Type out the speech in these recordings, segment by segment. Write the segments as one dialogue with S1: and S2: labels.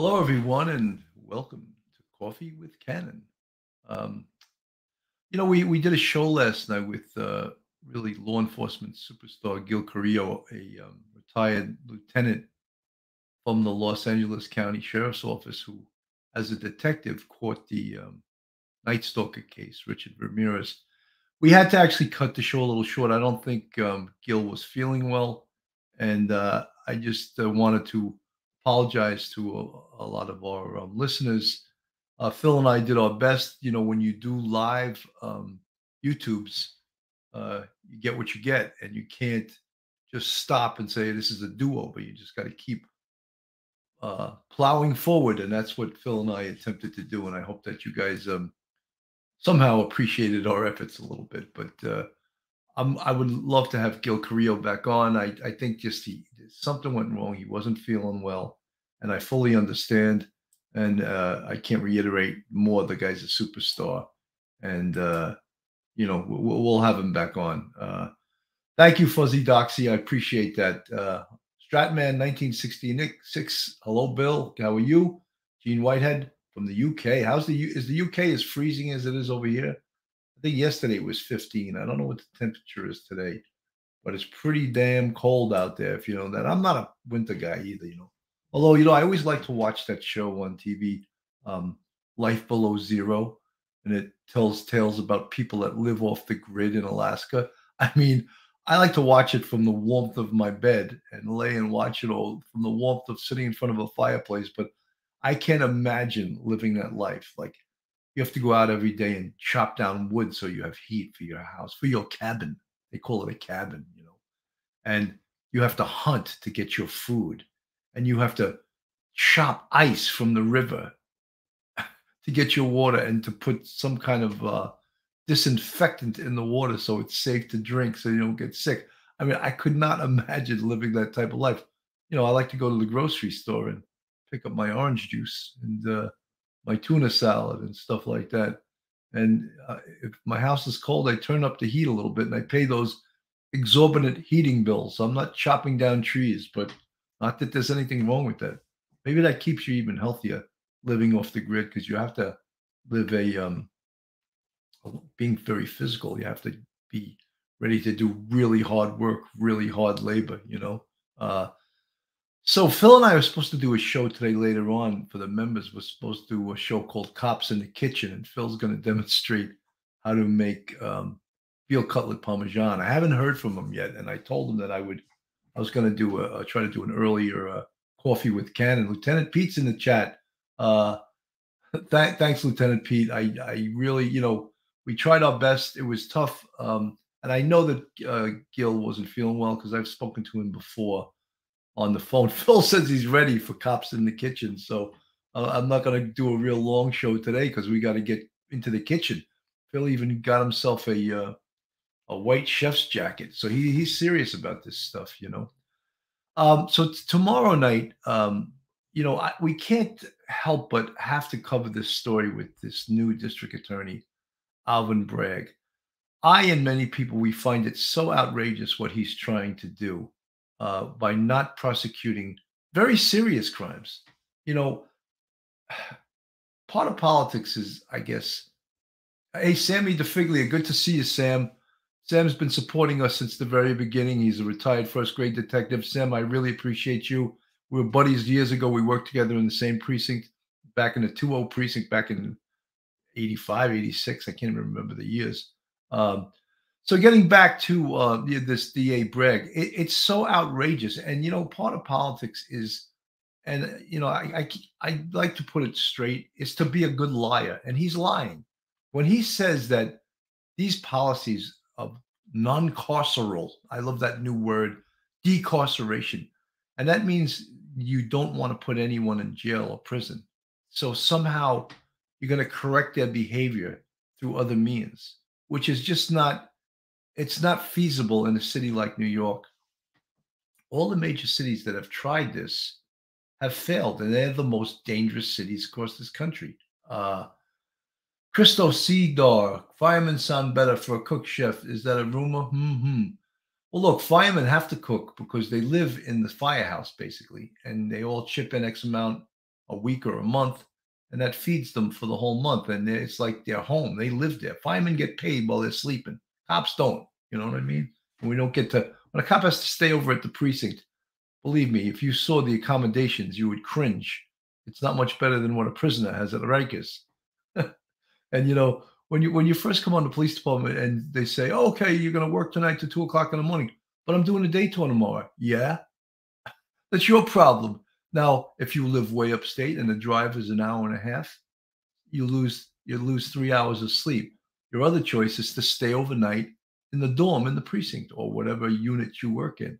S1: Hello, everyone, and welcome to Coffee with Cannon. Um, you know, we, we did a show last night with uh, really law enforcement superstar Gil Carrillo, a um, retired lieutenant from the Los Angeles County Sheriff's Office, who, as a detective, caught the um, Night Stalker case, Richard Ramirez. We had to actually cut the show a little short. I don't think um, Gil was feeling well, and uh, I just uh, wanted to apologize to a, a lot of our um, listeners. Uh, Phil and I did our best. You know, when you do live um, YouTubes, uh, you get what you get, and you can't just stop and say this is a do-over. You just got to keep uh, plowing forward, and that's what Phil and I attempted to do. And I hope that you guys um, somehow appreciated our efforts a little bit. But uh, I'm, I would love to have Gil Carrillo back on. I, I think just he something went wrong. He wasn't feeling well and I fully understand. And uh, I can't reiterate more. The guy's a superstar, and uh, you know we'll, we'll, have him back on. Uh, thank you, Fuzzy Doxy. I appreciate that. Uh, Stratman, 1966. Hello, Bill. How are you? Gene Whitehead from the UK. How's the U? Is the UK as freezing as it is over here? I think yesterday it was 15. I don't know what the temperature is today, but it's pretty damn cold out there. If you know that, I'm not a winter guy either. You know, Although, you know, I always like to watch that show on TV, um, Life Below Zero, and it tells tales about people that live off the grid in Alaska. I mean, I like to watch it from the warmth of my bed and lay and watch it all from the warmth of sitting in front of a fireplace. But I can't imagine living that life. Like you have to go out every day and chop down wood so you have heat for your house, for your cabin. They call it a cabin, you know. And you have to hunt to get your food and you have to chop ice from the river to get your water and to put some kind of uh, disinfectant in the water so it's safe to drink so you don't get sick. I mean, I could not imagine living that type of life. You know, I like to go to the grocery store and pick up my orange juice and uh, my tuna salad and stuff like that. And uh, if my house is cold, I turn up the heat a little bit and I pay those exorbitant heating bills. So I'm not chopping down trees, but not that there's anything wrong with that. Maybe that keeps you even healthier living off the grid because you have to live a um being very physical. You have to be ready to do really hard work, really hard labor, you know. Uh so Phil and I were supposed to do a show today later on for the members. We're supposed to do a show called Cops in the Kitchen, and Phil's going to demonstrate how to make um, veal cutlet parmesan. I haven't heard from him yet, and I told him that I would I was going to do a, a, try to do an earlier uh, coffee with Cannon Lieutenant Pete's in the chat. Uh, th- thanks, Lieutenant Pete. I, I really, you know, we tried our best. It was tough. Um, and I know that uh, Gil wasn't feeling well because I've spoken to him before on the phone. Phil says he's ready for cops in the kitchen. So uh, I'm not going to do a real long show today because we got to get into the kitchen. Phil even got himself a uh, a white chef's jacket. So he he's serious about this stuff, you know. Um, so t- tomorrow night, um, you know, I, we can't help but have to cover this story with this new district attorney, Alvin Bragg. I and many people we find it so outrageous what he's trying to do uh, by not prosecuting very serious crimes. You know, part of politics is, I guess. Hey, Sammy DeFiglia, good to see you, Sam. Sam's been supporting us since the very beginning. He's a retired first grade detective. Sam, I really appreciate you. We were buddies years ago. We worked together in the same precinct back in the 2 precinct back in 85, 86. I can't even remember the years. Um, so getting back to uh, this DA Bragg, it, it's so outrageous. And, you know, part of politics is, and, you know, I, I, I like to put it straight, is to be a good liar. And he's lying. When he says that these policies of non-carceral. I love that new word, decarceration. And that means you don't want to put anyone in jail or prison. So somehow you're going to correct their behavior through other means, which is just not it's not feasible in a city like New York. All the major cities that have tried this have failed, and they're the most dangerous cities across this country. Uh, Christo Cedar, firemen sound better for a cook chef. Is that a rumor? Hmm. Well, look, firemen have to cook because they live in the firehouse basically, and they all chip in X amount a week or a month, and that feeds them for the whole month. And it's like they're home. They live there. Firemen get paid while they're sleeping. Cops don't. You know what I mean? And we don't get to when a cop has to stay over at the precinct. Believe me, if you saw the accommodations, you would cringe. It's not much better than what a prisoner has at the Rikers. And you know, when you when you first come on the police department and they say, oh, "Okay, you're going to work tonight to two o'clock in the morning," but I'm doing a day tour tomorrow. Yeah, that's your problem. Now, if you live way upstate and the drive is an hour and a half, you lose you lose three hours of sleep. Your other choice is to stay overnight in the dorm in the precinct or whatever unit you work in.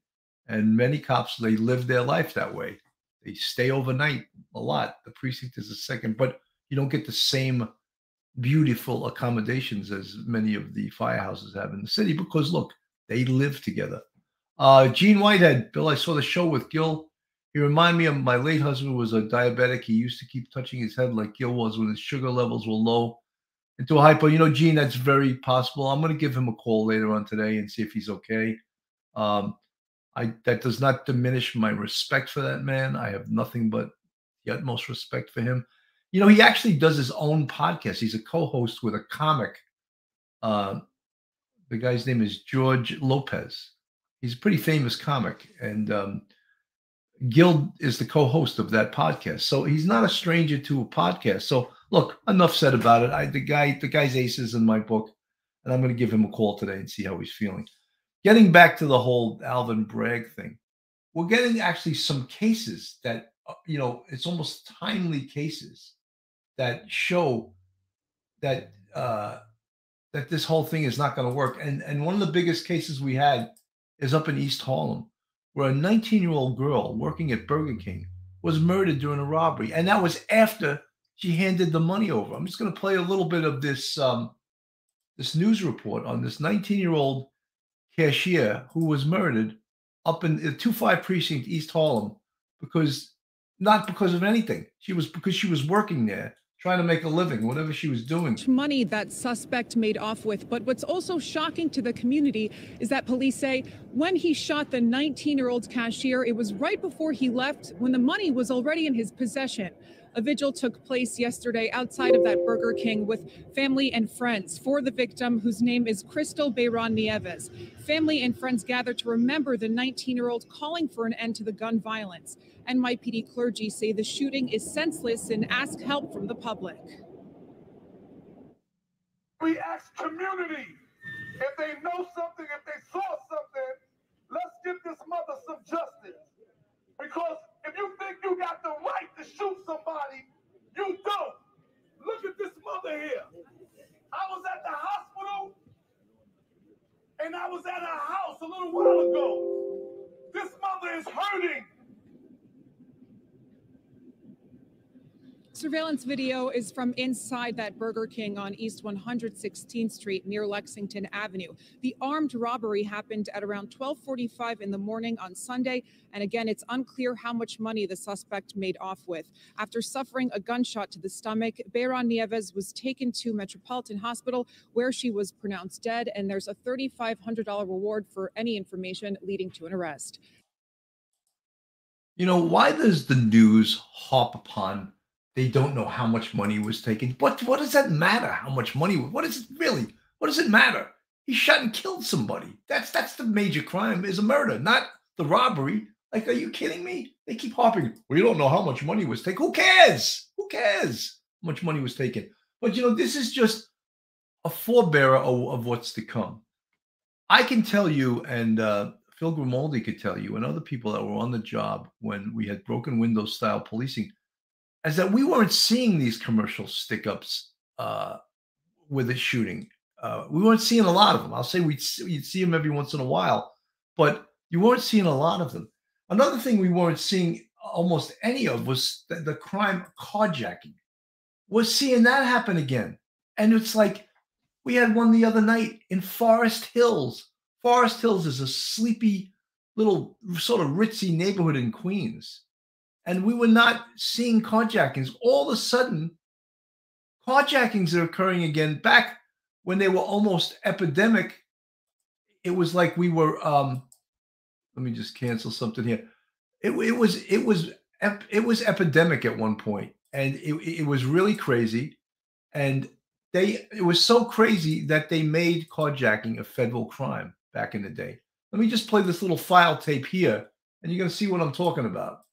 S1: And many cops they live their life that way. They stay overnight a lot. The precinct is a second, but you don't get the same beautiful accommodations as many of the firehouses have in the city because look, they live together. Uh, Gene Whitehead, Bill, I saw the show with Gil. He reminded me of my late husband was a diabetic. He used to keep touching his head like Gil was when his sugar levels were low into a hypo. You know, Gene, that's very possible. I'm going to give him a call later on today and see if he's okay. Um, I that does not diminish my respect for that man. I have nothing but the utmost respect for him. You know, he actually does his own podcast. He's a co-host with a comic. Uh, the guy's name is George Lopez. He's a pretty famous comic, and um, is the co-host of that podcast. So he's not a stranger to a podcast. So look, enough said about it. I the guy, the guy's aces in my book, and I'm going to give him a call today and see how he's feeling. Getting back to the whole Alvin Bragg thing, we're getting actually some cases that uh, you know it's almost timely cases that show that uh, that this whole thing is not going to work. And and one of the biggest cases we had is up in East Harlem, where a 19 year old girl working at Burger King was murdered during a robbery, and that was after she handed the money over. I'm just going to play a little bit of this um, this news report on this 19 year old cashier who was murdered up in the 25 precinct East Harlem because not because of anything. She was because she was working there trying to make a living, whatever she was doing.
S2: Money that suspect made off with. But what's also shocking to the community is that police say when he shot the 19 year old cashier, it was right before he left when the money was already in his possession. A vigil took place yesterday outside of that Burger King with family and friends for the victim, whose name is Crystal Bayron Nieves. Family and friends gathered to remember the 19 year old calling for an end to the gun violence. NYPD clergy say the shooting is senseless and ask help from the public.
S3: We ask community if they know something,
S2: Surveillance video is from inside that Burger King on East 116th Street near Lexington Avenue. The armed robbery happened at around 12:45 in the morning on Sunday, and again, it's unclear how much money the suspect made off with. After suffering a gunshot to the stomach, Bayron Nieves was taken to Metropolitan Hospital where she was pronounced dead, and there's a $3,500 reward for any information leading to an arrest.
S1: You know, why does the news hop upon they don't know how much money was taken. What what does that matter? How much money? What is it really? What does it matter? He shot and killed somebody. That's that's the major crime is a murder, not the robbery. Like, are you kidding me? They keep harping. you don't know how much money was taken. Who cares? Who cares how much money was taken? But you know, this is just a forebearer of, of what's to come. I can tell you, and uh, Phil Grimaldi could tell you, and other people that were on the job when we had broken window style policing is that we weren't seeing these commercial stick ups uh, with the shooting. Uh, we weren't seeing a lot of them. I'll say we'd see, you'd see them every once in a while, but you weren't seeing a lot of them. Another thing we weren't seeing almost any of was the, the crime carjacking. We're seeing that happen again. And it's like we had one the other night in Forest Hills. Forest Hills is a sleepy little sort of ritzy neighborhood in Queens and we were not seeing carjackings. All of a sudden, carjackings are occurring again. Back when they were almost epidemic, it was like we were. Um, let me just cancel something here. It, it was it was it was epidemic at one point, and it, it was really crazy. And they it was so crazy that they made carjacking a federal crime back in the day. Let me just play this little file tape here, and you're going to see what I'm talking about.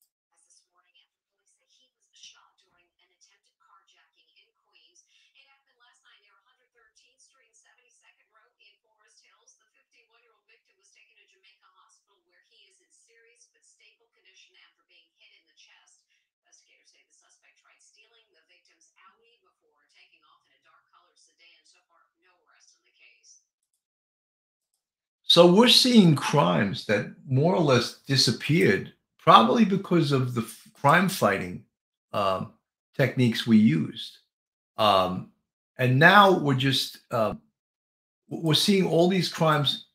S1: So we're seeing crimes that more or less disappeared, probably because of the crime fighting um, techniques we used. Um, and now we're just uh, we're seeing all these crimes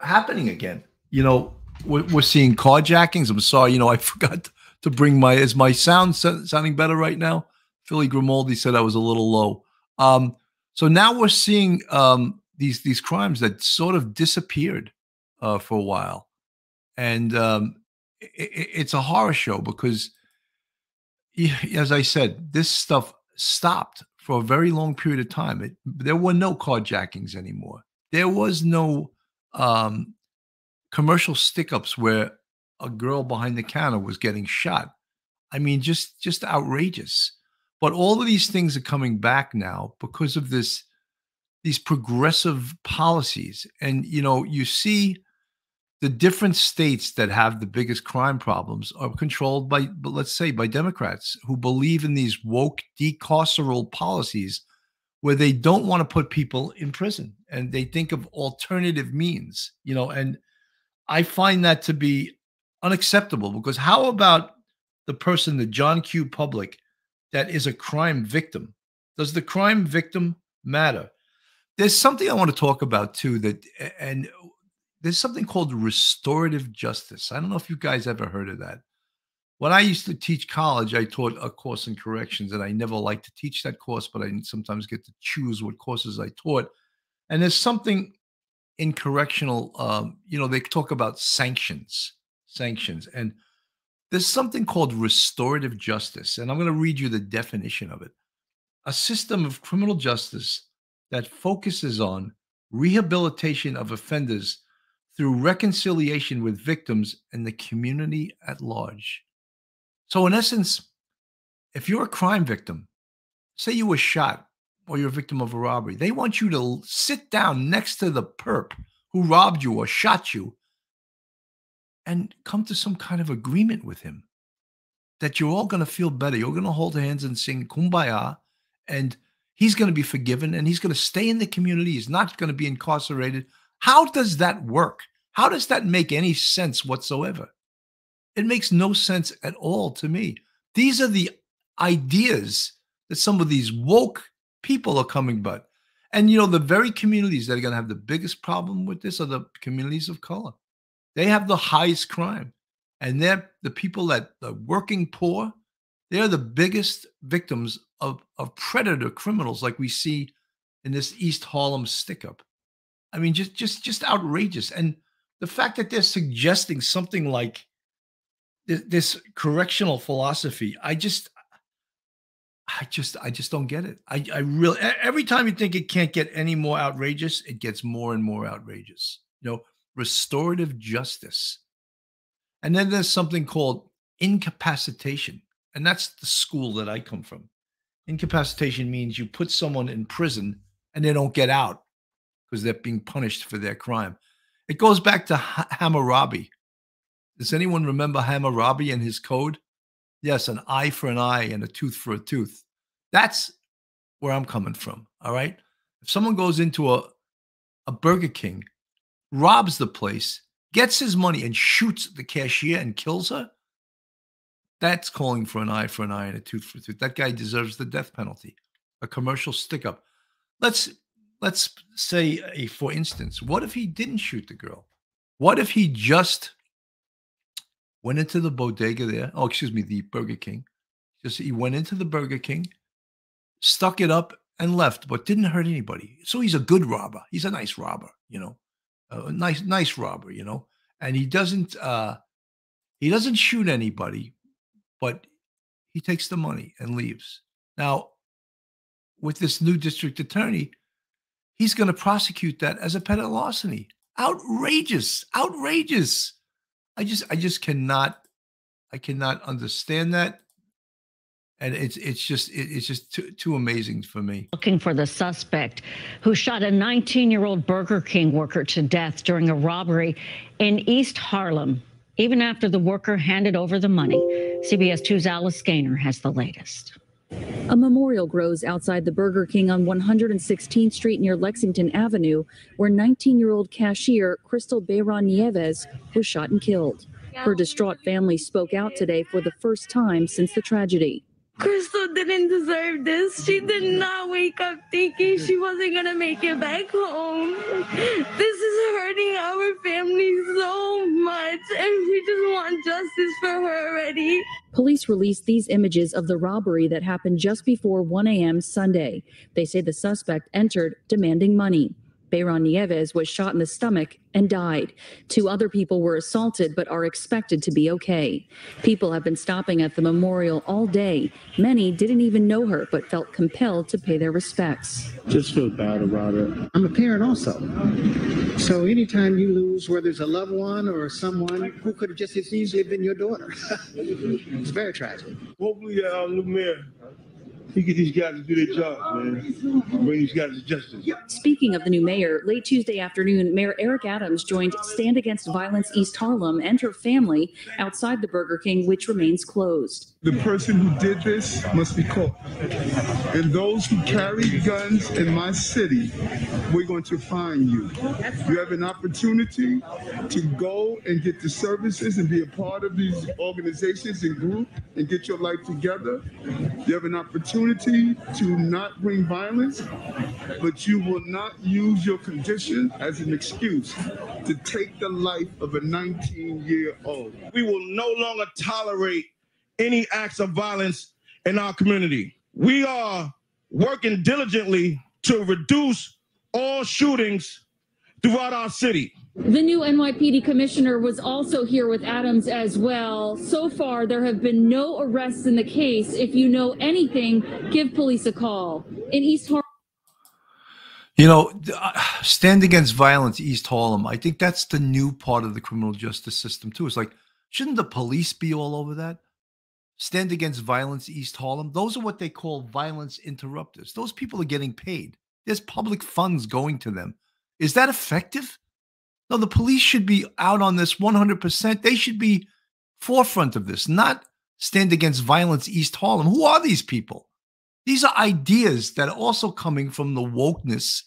S1: happening again. You know, we're, we're seeing carjackings. I'm sorry, you know, I forgot to bring my is my sound sounding better right now. Philly Grimaldi said I was a little low. Um, so now we're seeing um, these these crimes that sort of disappeared uh, for a while, and um, it, it's a horror show because, as I said, this stuff stopped for a very long period of time. It, there were no carjackings anymore. There was no um, commercial stick-ups where a girl behind the counter was getting shot. I mean, just just outrageous. But all of these things are coming back now because of this these progressive policies. And you know, you see the different states that have the biggest crime problems are controlled by, but let's say, by Democrats who believe in these woke decarceral policies where they don't want to put people in prison and they think of alternative means, you know, and I find that to be unacceptable because how about the person, the John Q. Public, that is a crime victim? Does the crime victim matter? There's something I want to talk about too that, and there's something called restorative justice. I don't know if you guys ever heard of that. When I used to teach college, I taught a course in corrections, and I never liked to teach that course, but I sometimes get to choose what courses I taught. And there's something in correctional, um, you know, they talk about sanctions, sanctions, and there's something called restorative justice. And I'm going to read you the definition of it a system of criminal justice that focuses on rehabilitation of offenders through reconciliation with victims and the community at large. So, in essence, if you're a crime victim, say you were shot or you're a victim of a robbery, they want you to sit down next to the perp who robbed you or shot you and come to some kind of agreement with him that you're all going to feel better. You're going to hold hands and sing kumbaya, and he's going to be forgiven and he's going to stay in the community. He's not going to be incarcerated how does that work? How does that make any sense whatsoever? It makes no sense at all to me. These are the ideas that some of these woke people are coming but and you know the very communities that are going to have the biggest problem with this are the communities of color they have the highest crime and they're the people that the working poor they're the biggest victims of, of predator criminals like we see in this east harlem stick up I mean, just just just outrageous. And the fact that they're suggesting something like this, this correctional philosophy, I just I just I just don't get it. I I really every time you think it can't get any more outrageous, it gets more and more outrageous. You know, restorative justice. And then there's something called incapacitation. And that's the school that I come from. Incapacitation means you put someone in prison and they don't get out because they're being punished for their crime. It goes back to Hammurabi. Does anyone remember Hammurabi and his code? Yes, an eye for an eye and a tooth for a tooth. That's where I'm coming from. All right. If someone goes into a, a Burger King, robs the place, gets his money, and shoots the cashier and kills her, that's calling for an eye for an eye and a tooth for a tooth. That guy deserves the death penalty, a commercial stick up. Let's let's say, a, for instance, what if he didn't shoot the girl? What if he just went into the bodega there? Oh, excuse me, the Burger King. Just he went into the Burger King, stuck it up, and left, but didn't hurt anybody. So he's a good robber. He's a nice robber, you know, a nice, nice robber, you know. And he doesn't, uh, he doesn't shoot anybody, but he takes the money and leaves. Now, with this new district attorney, he's going to prosecute that as a petty larceny. Outrageous, outrageous. I just, I just cannot, I cannot understand that and it's it's just it's just too, too amazing for me
S4: looking for the suspect who shot a 19 year old burger king worker to death during a robbery in east harlem even after the worker handed over the money cbs 2's alice gainer has the latest
S5: a memorial grows outside the Burger King on 116th Street near Lexington Avenue, where 19 year old cashier Crystal Bayron Nieves was shot and killed. Her distraught family spoke out today for the first time since the tragedy.
S6: Crystal didn't deserve this. She did not wake up thinking she wasn't gonna make it back home. This is hurting our family so much, and we just want justice for her already.
S5: Police released these images of the robbery that happened just before 1 a.m. Sunday. They say the suspect entered demanding money. Bayron Nieves was shot in the stomach and died. Two other people were assaulted but are expected to be okay. People have been stopping at the memorial all day. Many didn't even know her but felt compelled to pay their respects.
S7: Just feel bad about it. I'm a parent also. So anytime you lose, whether it's a loved one or someone who could have just as easily been your daughter, it's very tragic.
S8: Hopefully, uh, new mayor he get these guys to do their job, man. Bring these guys to justice.
S5: Speaking of the new mayor, late Tuesday afternoon, Mayor Eric Adams joined Stand Against Violence East Harlem and her family outside the Burger King, which remains closed.
S8: The person who did this must be caught. And those who carry guns in my city, we're going to find you. You have an opportunity to go and get the services and be a part of these organizations and groups and get your life together. You have an opportunity to not bring violence, but you will not use your condition as an excuse to take the life of a 19 year old. We will no longer tolerate any acts of violence in our community. We are working diligently to reduce all shootings throughout our city.
S5: The new NYPD commissioner was also here with Adams as well. So far, there have been no arrests in the case. If you know anything, give police a call. In East Harlem,
S1: you know, uh, stand against violence, East Harlem. I think that's the new part of the criminal justice system too. It's like, shouldn't the police be all over that? Stand Against Violence East Harlem. Those are what they call violence interrupters. Those people are getting paid. There's public funds going to them. Is that effective? No, the police should be out on this 100%. They should be forefront of this, not Stand Against Violence East Harlem. Who are these people? These are ideas that are also coming from the wokeness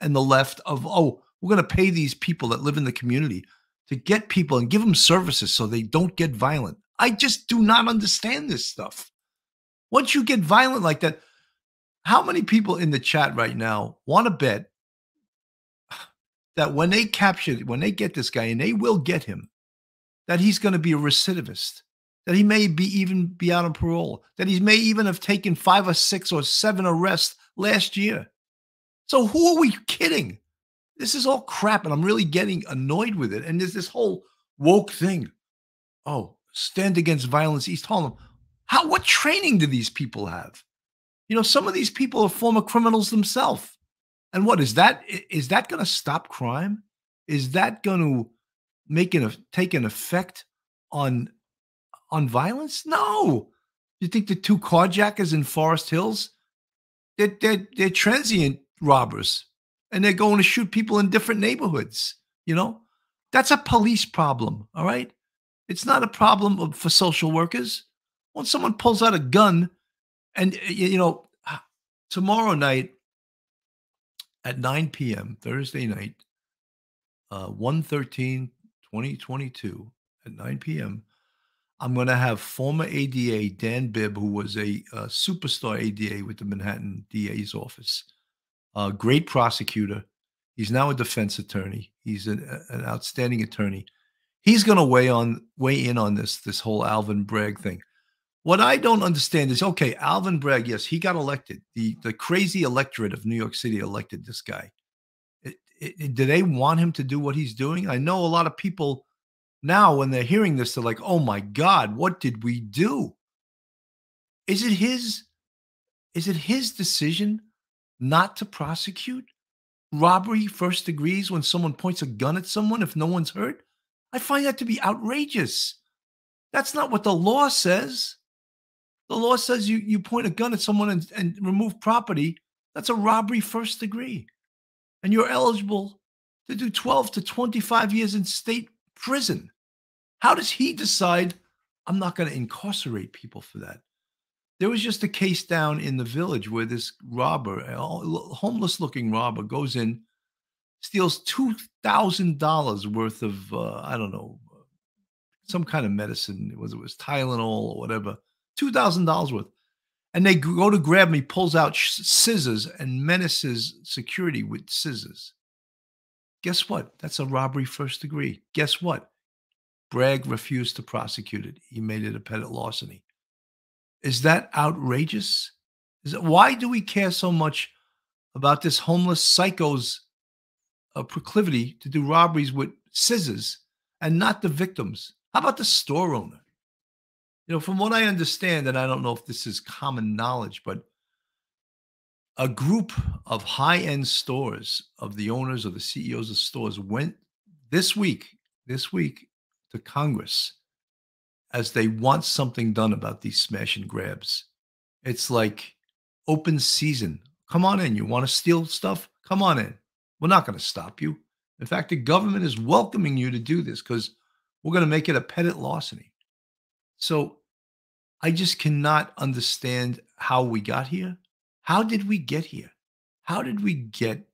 S1: and the left of, oh, we're going to pay these people that live in the community to get people and give them services so they don't get violent. I just do not understand this stuff. Once you get violent like that, how many people in the chat right now want to bet that when they capture, when they get this guy, and they will get him, that he's going to be a recidivist, that he may be even be out on parole, that he may even have taken five or six or seven arrests last year. So who are we kidding? This is all crap, and I'm really getting annoyed with it. And there's this whole woke thing. Oh, stand against violence East Harlem. How what training do these people have? You know, some of these people are former criminals themselves. And what is that? Is that going to stop crime? Is that going to make an take an effect on on violence? No. You think the two carjackers in Forest Hills? They're, they're, they're transient robbers and they're going to shoot people in different neighborhoods. You know, that's a police problem. All right. It's not a problem of, for social workers. When someone pulls out a gun, and you know, tomorrow night at 9 p.m., Thursday night, uh, 113 2022 at 9 p.m., I'm going to have former ADA Dan Bibb, who was a, a superstar ADA with the Manhattan DA's office, a great prosecutor. He's now a defense attorney. He's an, an outstanding attorney he's going to weigh on weigh in on this this whole Alvin Bragg thing. What I don't understand is okay, Alvin Bragg, yes, he got elected. The the crazy electorate of New York City elected this guy. It, it, do they want him to do what he's doing? I know a lot of people now when they're hearing this, they're like, "Oh my God, what did we do?" Is it his is it his decision not to prosecute robbery first degrees when someone points a gun at someone if no one's hurt? I find that to be outrageous. That's not what the law says. The law says you, you point a gun at someone and, and remove property. That's a robbery first degree. And you're eligible to do 12 to 25 years in state prison. How does he decide I'm not going to incarcerate people for that? There was just a case down in the village where this robber, a homeless looking robber, goes in, steals $2,000 worth of, uh, I don't know, some kind of medicine. Was, it was Tylenol or whatever, $2,000 worth. And they go to grab me, pulls out scissors and menaces security with scissors. Guess what? That's a robbery first degree. Guess what? Bragg refused to prosecute it. He made it a petty larceny. Is that outrageous? Is it, why do we care so much about this homeless psycho's uh, proclivity to do robberies with scissors and not the victims? How about the store owner? You know, from what I understand, and I don't know if this is common knowledge, but a group of high end stores of the owners or the CEOs of stores went this week, this week to Congress as they want something done about these smash and grabs. It's like open season. Come on in. You want to steal stuff? Come on in. We're not going to stop you. In fact, the government is welcoming you to do this because we're going to make it a petit larceny. So I just cannot understand how we got here. How did we get here? How did we get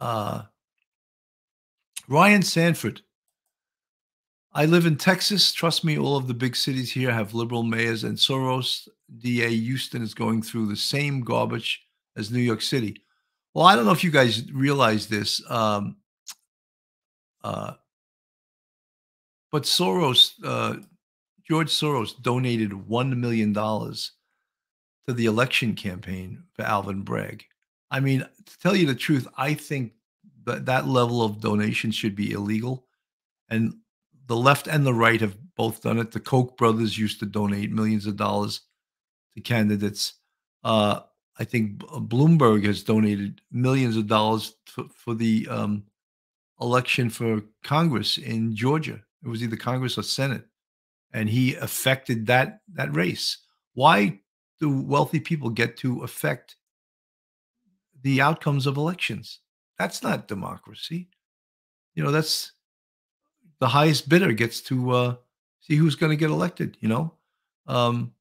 S1: uh, Ryan Sanford I live in Texas. Trust me, all of the big cities here have liberal mayors, and Soros DA Houston is going through the same garbage as New York City. Well, I don't know if you guys realize this, um, uh, but Soros, uh, George Soros, donated $1 million to the election campaign for Alvin Bragg. I mean, to tell you the truth, I think that that level of donation should be illegal. And the left and the right have both done it. The Koch brothers used to donate millions of dollars to candidates. Uh, I think Bloomberg has donated millions of dollars for, for the um, election for Congress in Georgia. It was either Congress or Senate, and he affected that that race. Why do wealthy people get to affect the outcomes of elections? That's not democracy. You know, that's the highest bidder gets to uh, see who's going to get elected. You know, um,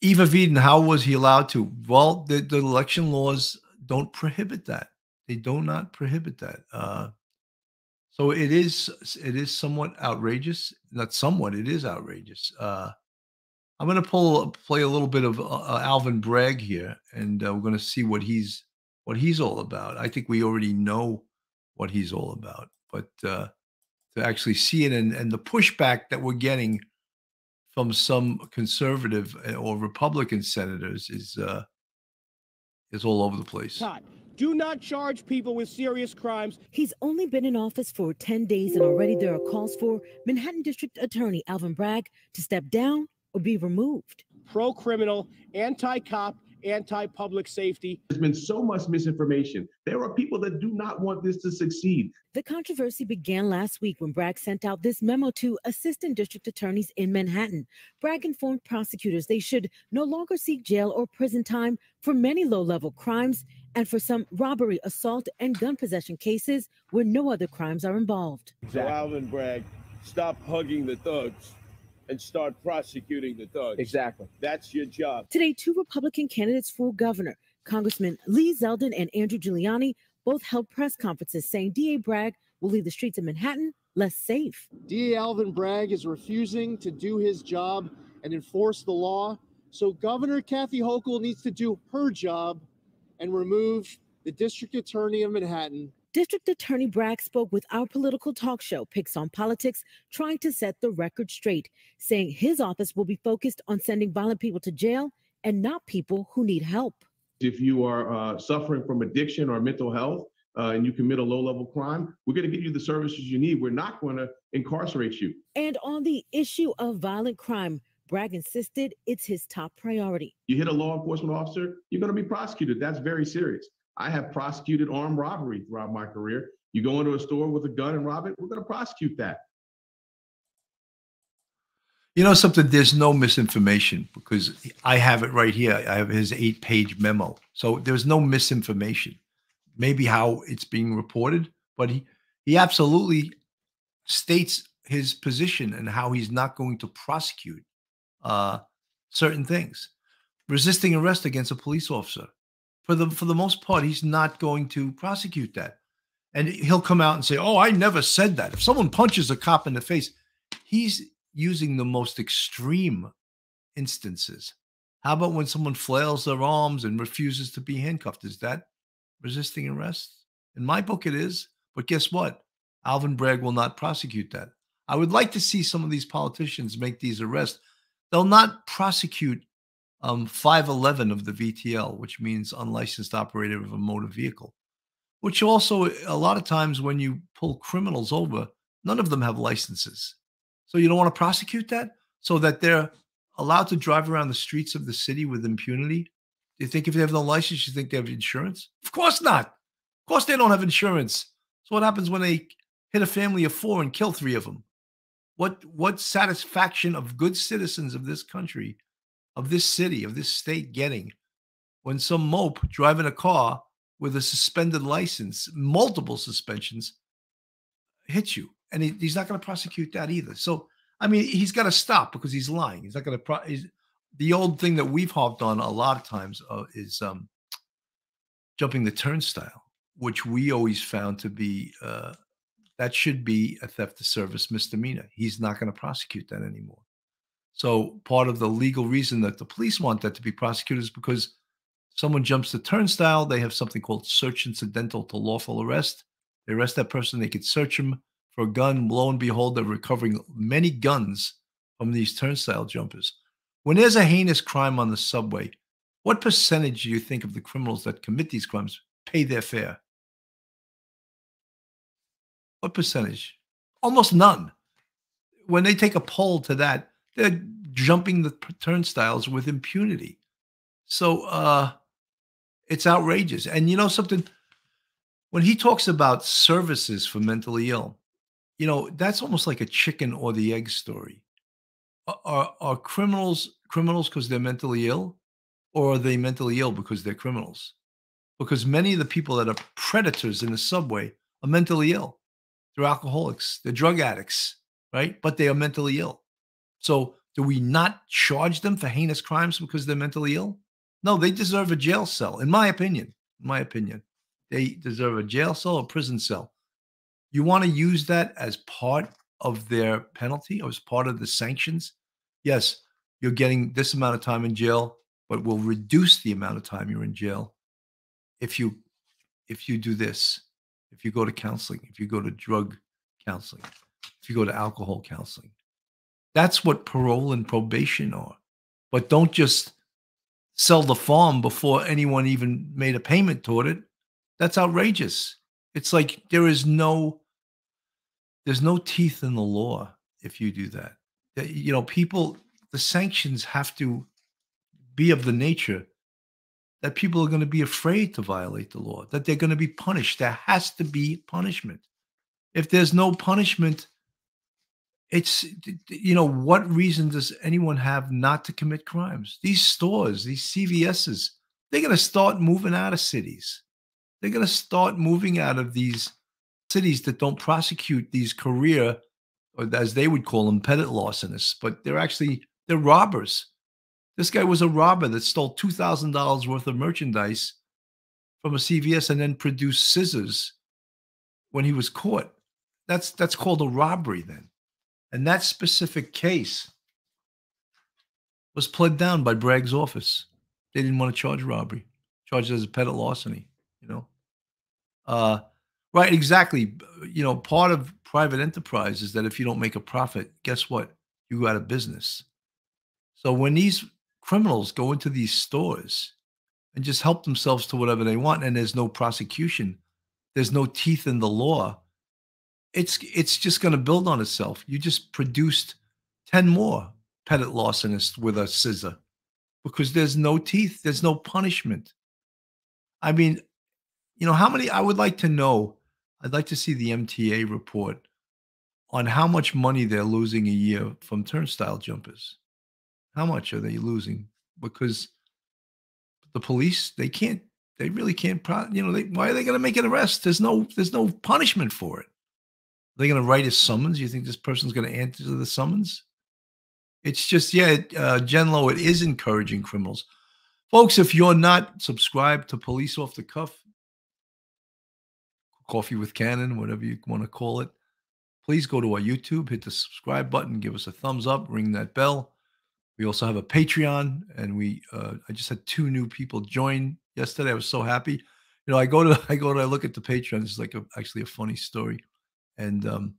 S1: Eva Vieden, how was he allowed to? Well, the, the election laws don't prohibit that. They do not prohibit that. Uh, so it is it is somewhat outrageous. Not somewhat. It is outrageous. Uh, I'm going to pull play a little bit of uh, uh Alvin Bragg here, and uh, we're going to see what he's what he's all about. I think we already know what he's all about, but uh, to actually see it and, and the pushback that we're getting from some conservative eh, or Republican senators is uh, is all over the place.
S9: Do not charge people with serious crimes.
S10: He's only been in office for 10 days, and already there are calls for Manhattan District Attorney Alvin Bragg to step down or be removed.
S9: Pro criminal, anti cop, anti public safety.
S11: There's been so much misinformation. There are people that do not want this to succeed.
S10: The controversy began last week when Bragg sent out this memo to assistant district attorneys in Manhattan. Bragg informed prosecutors they should no longer seek jail or prison time for many low level crimes and for some robbery, assault, and gun possession cases where no other crimes are involved.
S12: Exactly. So Alvin Bragg, stop hugging the thugs and start prosecuting the thugs.
S9: Exactly.
S12: That's your job.
S10: Today, two Republican candidates for governor, Congressman Lee Zeldin and Andrew Giuliani, both held press conferences saying DA Bragg will leave the streets of Manhattan less safe.
S13: DA Alvin Bragg is refusing to do his job and enforce the law. So Governor Kathy Hochul needs to do her job and remove the district attorney of Manhattan,
S10: District Attorney Bragg spoke with our political talk show, PIX on Politics, trying to set the record straight, saying his office will be focused on sending violent people to jail and not people who need help.
S11: If you are uh, suffering from addiction or mental health, uh, and you commit a low level crime, we're going to get you the services you need. We're not going to incarcerate you.
S10: And on the issue of violent crime, Bragg insisted it's his top priority.
S11: You hit a law enforcement officer, you're going to be prosecuted. That's very serious. I have prosecuted armed robbery throughout my career. You go into a store with a gun and rob it, we're going to prosecute that.
S1: You know something? There's no misinformation because I have it right here. I have his eight page memo. So there's no misinformation. Maybe how it's being reported, but he, he absolutely states his position and how he's not going to prosecute uh, certain things. Resisting arrest against a police officer. For the for the most part, he's not going to prosecute that. And he'll come out and say, Oh, I never said that. If someone punches a cop in the face, he's using the most extreme instances. How about when someone flails their arms and refuses to be handcuffed? Is that resisting arrest? In my book, it is. But guess what? Alvin Bragg will not prosecute that. I would like to see some of these politicians make these arrests. They'll not prosecute um, 511 of the VTL, which means unlicensed operator of a motor vehicle, which also, a lot of times when you pull criminals over, none of them have licenses. So you don't want to prosecute that so that they're allowed to drive around the streets of the city with impunity? You think if they have no license, you think they have insurance? Of course not. Of course they don't have insurance. So what happens when they hit a family of four and kill three of them? What what satisfaction of good citizens of this country, of this city, of this state getting when some mope driving a car with a suspended license, multiple suspensions, hits you? and he, he's not going to prosecute that either. So, I mean, he's got to stop because he's lying. He's not going to. Pro- the old thing that we've harped on a lot of times uh, is um, jumping the turnstile, which we always found to be uh, that should be a theft of service misdemeanor. He's not going to prosecute that anymore. So, part of the legal reason that the police want that to be prosecuted is because someone jumps the turnstile. They have something called search incidental to lawful arrest. They arrest that person. They could search him for a gun. Lo and behold, they're recovering many guns from these turnstile jumpers. When there's a heinous crime on the subway, what percentage do you think of the criminals that commit these crimes pay their fare? What percentage? Almost none. When they take a poll to that, they're jumping the turnstiles with impunity. So uh, it's outrageous. And you know something? When he talks about services for mentally ill, you know, that's almost like a chicken or the egg story. Are, are criminals criminals because they're mentally ill, or are they mentally ill because they're criminals? Because many of the people that are predators in the subway are mentally ill. They're alcoholics, they're drug addicts, right? But they are mentally ill. So, do we not charge them for heinous crimes because they're mentally ill? No, they deserve a jail cell, in my opinion. In my opinion, they deserve a jail cell or prison cell you want to use that as part of their penalty or as part of the sanctions. Yes, you're getting this amount of time in jail, but we'll reduce the amount of time you're in jail if you if you do this, if you go to counseling, if you go to drug counseling, if you go to alcohol counseling. That's what parole and probation are. But don't just sell the farm before anyone even made a payment toward it. That's outrageous. It's like there is no there's no teeth in the law if you do that. You know, people the sanctions have to be of the nature that people are going to be afraid to violate the law, that they're going to be punished. There has to be punishment. If there's no punishment, it's you know what reason does anyone have not to commit crimes these stores these cvs's they're going to start moving out of cities they're going to start moving out of these cities that don't prosecute these career, or as they would call them, petit larcenists, but they're actually they're robbers. This guy was a robber that stole two thousand dollars worth of merchandise from a CVS and then produced scissors when he was caught. That's that's called a robbery then. And that specific case was pled down by Bragg's office. They didn't want to charge robbery, charged as a petty larceny you know. Uh, right, exactly. You know, part of private enterprise is that if you don't make a profit, guess what? You go out of business. So when these criminals go into these stores and just help themselves to whatever they want, and there's no prosecution, there's no teeth in the law, it's it's just going to build on itself. You just produced 10 more petit larcenist with a scissor because there's no teeth, there's no punishment. I mean, you know, how many I would like to know, I'd like to see the MTA report on how much money they're losing a year from turnstile jumpers. How much are they losing? Because the police, they can't, they really can't, pro- you know, they, why are they going to make an arrest? There's no, there's no punishment for it. They're they going to write a summons? You think this person's going to answer the summons? It's just, yeah, uh, Jen Low, it is encouraging criminals. Folks, if you're not subscribed to Police Off the Cuff, Coffee with Cannon, whatever you want to call it, please go to our YouTube, hit the subscribe button, give us a thumbs up, ring that bell. We also have a Patreon, and we uh, I just had two new people join yesterday. I was so happy. You know, I go to I go to I look at the Patreon. It's like a, actually a funny story, and um,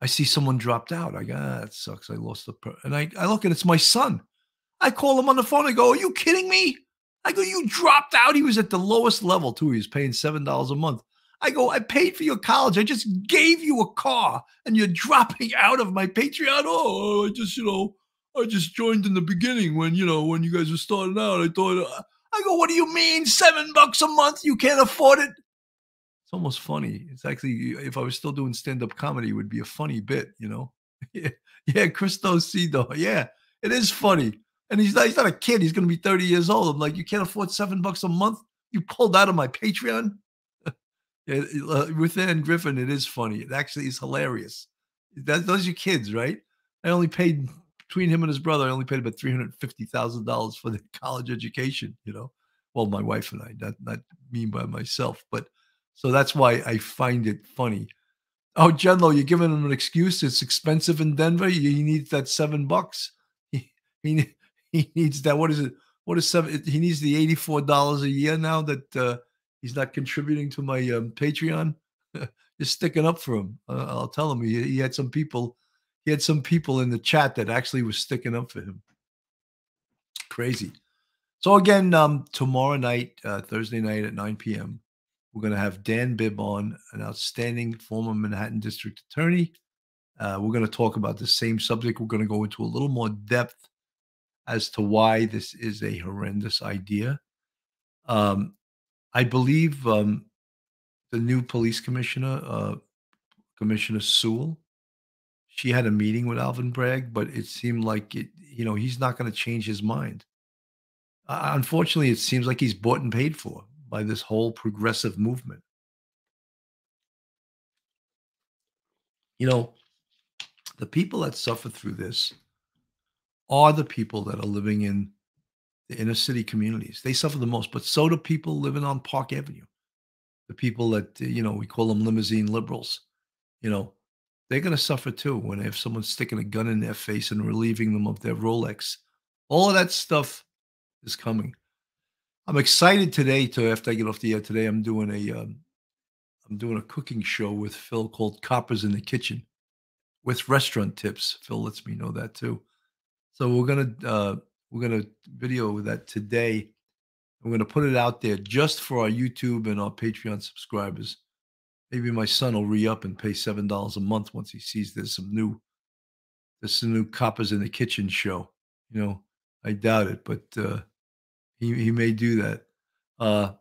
S1: I see someone dropped out. I go, ah, that sucks. I lost the per-. and I I look and it's my son. I call him on the phone. I go, are you kidding me? I go, you dropped out. He was at the lowest level too. He was paying seven dollars a month. I go, I paid for your college. I just gave you a car and you're dropping out of my Patreon. Oh, I just, you know, I just joined in the beginning when, you know, when you guys were starting out. I thought, I go, what do you mean? Seven bucks a month? You can't afford it? It's almost funny. It's actually, if I was still doing stand up comedy, it would be a funny bit, you know? yeah, yeah, Christo Cido. Yeah, it is funny. And he's not, he's not a kid. He's going to be 30 years old. I'm like, you can't afford seven bucks a month? You pulled out of my Patreon? Yeah, uh, with Ann Griffin, it is funny. It actually is hilarious. That, those are your kids, right? I only paid between him and his brother. I only paid about three hundred fifty thousand dollars for the college education. You know, well, my wife and I, not not me by myself, but so that's why I find it funny. Oh, Jenlo, you're giving him an excuse. It's expensive in Denver. He needs that seven bucks. He he, he needs that. What is it? What is seven? He needs the eighty-four dollars a year now that. uh he's not contributing to my um, Patreon, just sticking up for him. Uh, I'll tell him he, he, had some people, he had some people in the chat that actually was sticking up for him. Crazy. So again, um, tomorrow night, uh, Thursday night at 9 p.m., we're going to have Dan Bibb on, an outstanding former Manhattan District Attorney. Uh, we're going to talk about the same subject. We're going to go into a little more depth as to why this is a horrendous idea. Um, I believe um, the new police commissioner, uh, Commissioner Sewell, she had a meeting with Alvin Bragg, but it seemed like it, you know, he's not going to change his mind. Uh, unfortunately, it seems like he's bought and paid for by this whole progressive movement. You know, the people that suffer through this are the people that are living in the inner city communities. They suffer the most, but so do people living on Park Avenue. The people that, you know, we call them limousine liberals, you know, they're going to suffer too when they have someone sticking a gun in their face and relieving them of their Rolex. All of that stuff is coming. I'm excited today to after I get off the air today. I'm doing a am um, doing a cooking show with Phil called Coppers in the Kitchen with restaurant tips. Phil lets me know that too. So we're gonna uh, we're going to video that today. I'm going to put it out there just for our YouTube and our Patreon subscribers. Maybe my son will re up and pay seven dollars a month once he sees there's some new there's some new coppers in the kitchen show. You know, I doubt it, but uh, he he may do that. Uh,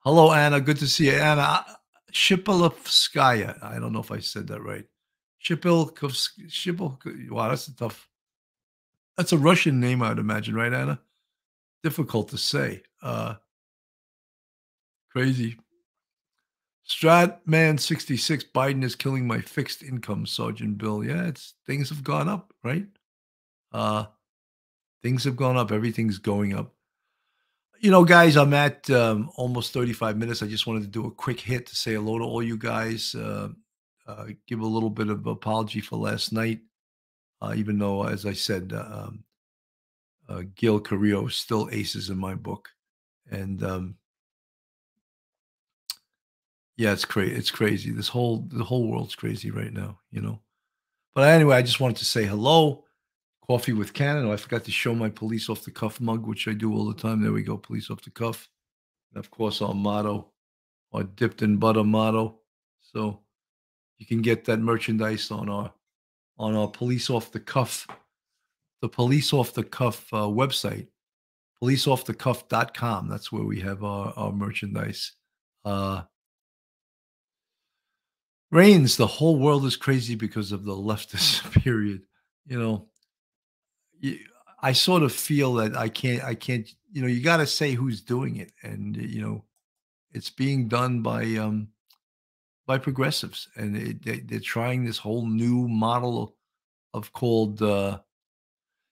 S1: hello, Anna. Good to see you, Anna. Shipilovskaya. I don't know if I said that right. Shipilkovskaya. Shipil. Wow, that's a tough that's a Russian name, I'd imagine, right, Anna? Difficult to say. Uh, crazy. Stratman 66, Biden is killing my fixed income, Sergeant Bill. Yeah, it's things have gone up, right? Uh things have gone up, everything's going up. You know, guys, I'm at um, almost 35 minutes. I just wanted to do a quick hit to say hello to all you guys. Uh, uh, give a little bit of apology for last night uh, even though, as I said, uh, um, uh, Gil Carrillo still aces in my book, and um, yeah, it's crazy. It's crazy. This whole the whole world's crazy right now, you know. But anyway, I just wanted to say hello. Coffee with Cannon. I forgot to show my police off the cuff mug, which I do all the time. There we go, police off the cuff. And of course, our motto, our dipped in butter motto. So you can get that merchandise on our on our police off the cuff the police off the cuff uh, website, policeoffthecuff.com. That's where we have our, our merchandise. Uh, The whole world is crazy because of the leftist period. You know, I sort of feel that I can't, I can't, you know, you got to say who's doing it. And, you know, it's being done by, um, by progressives. And it, they, they're trying this whole new model of called, uh,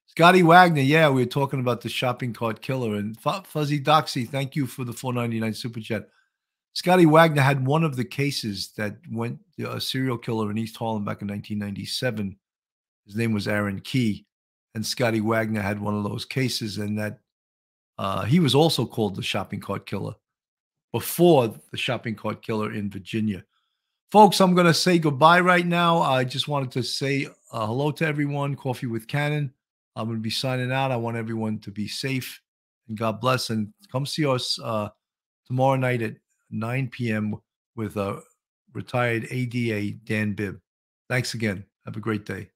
S1: Scotty Wagner, yeah, we were talking about the shopping cart killer and Fuzzy Doxy. Thank you for the 499 super chat. Scotty Wagner had one of the cases that went a serial killer in East Harlem back in 1997. His name was Aaron Key, and Scotty Wagner had one of those cases, and that uh, he was also called the shopping cart killer before the shopping cart killer in Virginia. Folks, I'm going to say goodbye right now. I just wanted to say uh, hello to everyone. Coffee with Cannon. I'm going to be signing out. I want everyone to be safe and God bless. And come see us uh, tomorrow night at 9 p.m. with uh, retired ADA Dan Bibb. Thanks again. Have a great day.